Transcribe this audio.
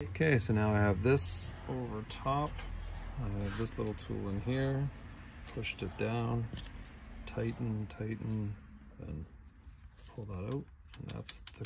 Okay, so now I have this over top. I have this little tool in here, pushed it down, tighten, tighten, and pull that out, and that's the.